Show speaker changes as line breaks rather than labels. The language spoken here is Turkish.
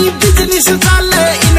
Bizini şu tarlaya